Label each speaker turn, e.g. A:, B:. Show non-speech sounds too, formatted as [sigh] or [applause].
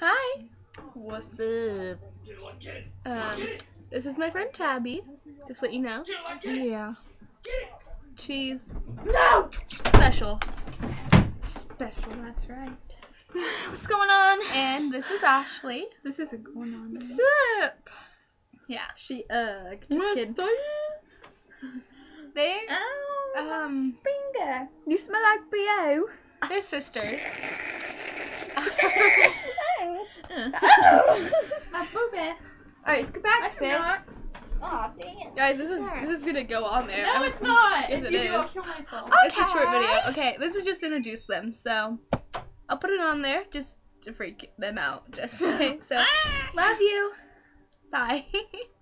A: Hi. What's up? Um, this is my friend Tabby. Just let you know.
B: Yeah.
A: Cheese.
B: No!
A: special.
B: Special, that's right. [laughs]
A: What's going on? And this is Ashley.
B: This isn't going on.
A: What's up? Yeah.
B: She, uh, just kidding.
A: They
B: Ow,
A: um
B: finger. You smell like BO.
A: they're sisters. [laughs]
B: My booby. Alright, go back, sis. Aw, dang it.
A: Guys, this is this is gonna go on there.
B: No, it's not.
A: Yes,
B: if
A: it
B: you do, I'll kill myself.
A: It's a short video.
B: Okay.
A: Okay, this is just to introduce them. So I'll put it on there just to freak them out. Just. [laughs] So
B: Ah!
A: love you. Bye. [laughs]